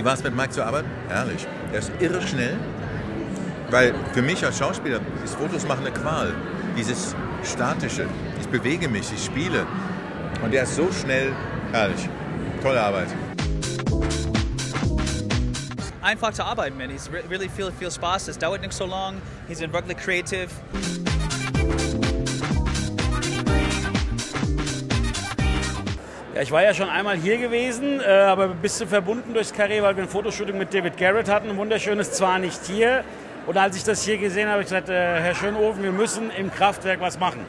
Wie war es mit Mike zu arbeiten? Herrlich. Er ist irre schnell, weil für mich als Schauspieler ist Fotos machen eine Qual. Dieses Statische. Ich bewege mich, ich spiele. Und er ist so schnell, herrlich. Tolle Arbeit. Einfach zu arbeiten, man. He's really viel, viel Spaß. Es dauert nicht so lang. He's wirklich creative. Ja, ich war ja schon einmal hier gewesen, äh, aber ein bisschen verbunden durchs Karree, weil wir ein Fotoshooting mit David Garrett hatten. Ein wunderschönes, zwar nicht hier. Und als ich das hier gesehen habe, habe ich gesagt, äh, Herr Schönofen, wir müssen im Kraftwerk was machen.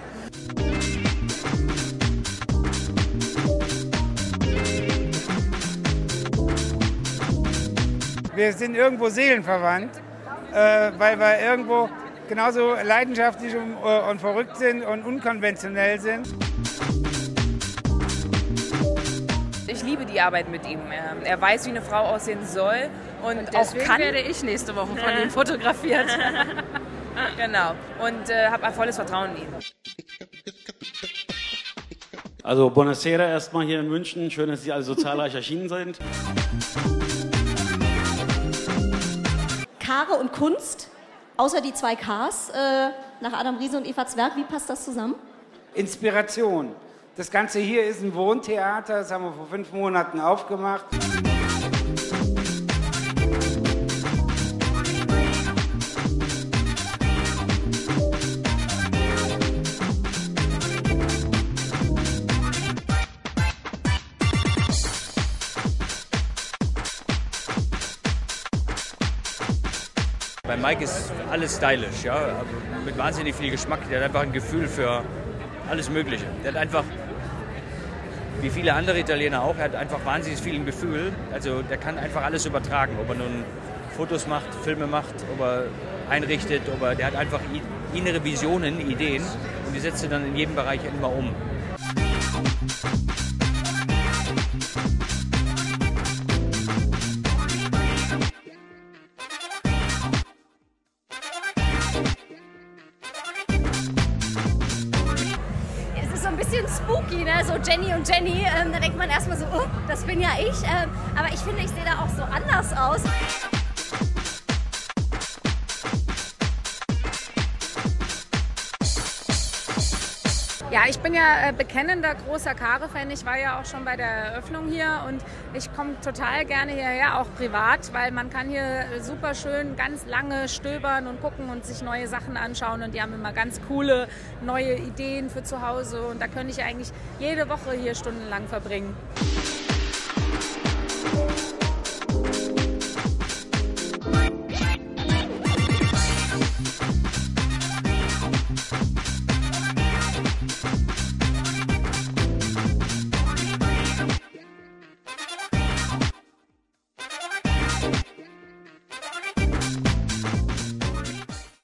Wir sind irgendwo seelenverwandt, äh, weil wir irgendwo genauso leidenschaftlich und, äh, und verrückt sind und unkonventionell sind. Ich liebe die Arbeit mit ihm. Er weiß, wie eine Frau aussehen soll und, und auch kann. werde ich nächste Woche von ihm fotografiert. genau. Und äh, habe ein volles Vertrauen in ihn. Also Buonasera erstmal hier in München. Schön, dass Sie alle so zahlreich erschienen sind. Kare und Kunst, außer die zwei Ks, äh, nach Adam Riese und Eva Zwerg, wie passt das zusammen? Inspiration. Das Ganze hier ist ein Wohntheater, das haben wir vor fünf Monaten aufgemacht. Bei Mike ist alles stylisch, ja, mit wahnsinnig viel Geschmack. Der hat einfach ein Gefühl für alles Mögliche. Der hat einfach, wie viele andere Italiener auch, er hat einfach wahnsinnig viel Gefühl. Also der kann einfach alles übertragen, ob er nun Fotos macht, Filme macht, ob er einrichtet, ob er, der hat einfach innere Visionen, Ideen und die setzt er dann in jedem Bereich immer um. Bisschen spooky, ne? so Jenny und Jenny. Ähm, da denkt man erstmal so, oh, das bin ja ich. Ähm, aber ich finde, ich sehe da auch so anders aus. Ja, ich bin ja äh, bekennender großer Kare-Fan. Ich war ja auch schon bei der Eröffnung hier und ich komme total gerne hierher, auch privat, weil man kann hier super schön ganz lange stöbern und gucken und sich neue Sachen anschauen und die haben immer ganz coole neue Ideen für zu Hause und da könnte ich eigentlich jede Woche hier stundenlang verbringen.